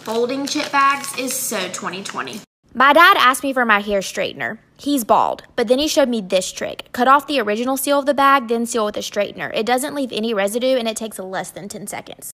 folding chip bags is so 2020. My dad asked me for my hair straightener. He's bald, but then he showed me this trick. Cut off the original seal of the bag, then seal with a straightener. It doesn't leave any residue and it takes less than 10 seconds.